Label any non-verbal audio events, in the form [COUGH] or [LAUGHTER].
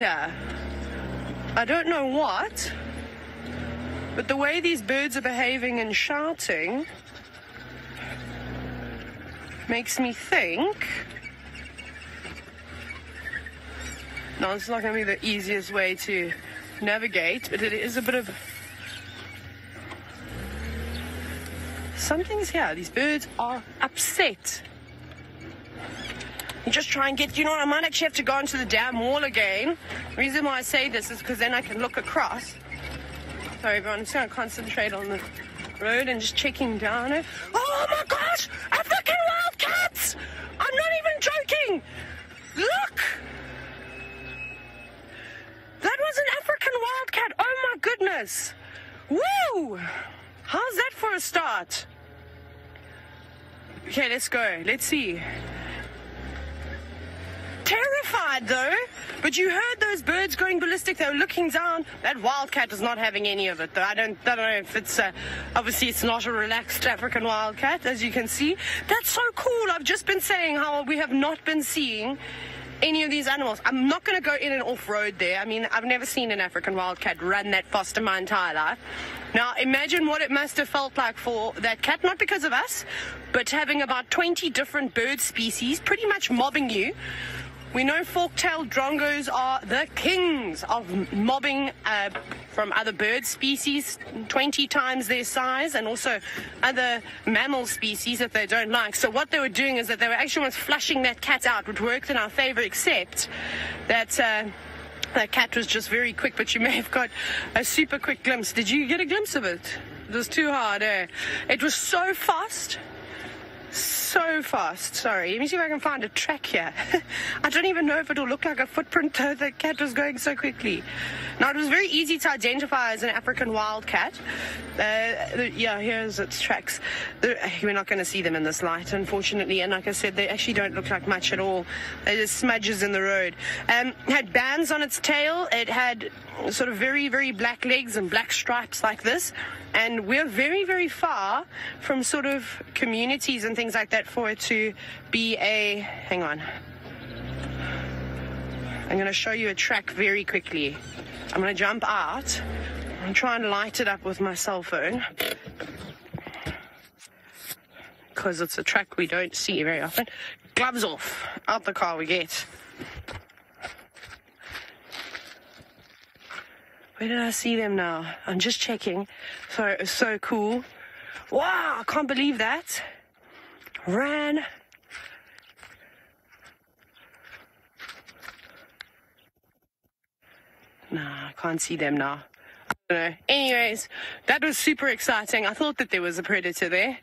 Yeah. I don't know what, but the way these birds are behaving and shouting makes me think. Now, it's not going to be the easiest way to navigate, but it is a bit of. Something's here. These birds are upset. You just try and get, you know I might actually have to go into the dam wall again. The reason why I say this is because then I can look across. Sorry, everyone, I'm just going to concentrate on the road and just checking down it. Oh my gosh! African wildcats! I'm not even joking! Look! That was an African wildcat! Oh my goodness! Woo! How's that for a start? Okay, let's go. Let's see terrified though. But you heard those birds going ballistic. They were looking down. That wildcat is not having any of it though. I don't, I don't know if it's uh, obviously it's not a relaxed African wildcat, as you can see. That's so cool. I've just been saying how we have not been seeing any of these animals. I'm not going to go in and off road there. I mean, I've never seen an African wildcat run that fast in my entire life. Now, imagine what it must have felt like for that cat, not because of us, but having about 20 different bird species pretty much mobbing you we know fork-tailed drongos are the kings of mobbing uh, from other bird species, 20 times their size, and also other mammal species that they don't like. So what they were doing is that they were actually almost flushing that cat out, which worked in our favor, except that. Uh, that cat was just very quick, but you may have got a super quick glimpse. Did you get a glimpse of it? It was too hard, eh? It was so fast so fast. Sorry, let me see if I can find a track here. [LAUGHS] I don't even know if it'll look like a footprint though. The cat was going so quickly. Now, it was very easy to identify as an African wildcat. Uh, yeah, here's its tracks. we're not going to see them in this light, unfortunately. And like I said, they actually don't look like much at all. They're just smudges in the road. Um, had bands on its tail. It had sort of very, very black legs and black stripes like this. And we're very, very far from sort of communities and things like that for it to be a. Hang on. I'm going to show you a track very quickly. I'm going to jump out. I'm trying to light it up with my cell phone because it's a track we don't see very often. Gloves off. Out the car we get. Where did I see them now? I'm just checking. So it was so cool. Wow, I can't believe that. Ran. Nah, I can't see them now. I don't know. Anyways, that was super exciting. I thought that there was a predator there.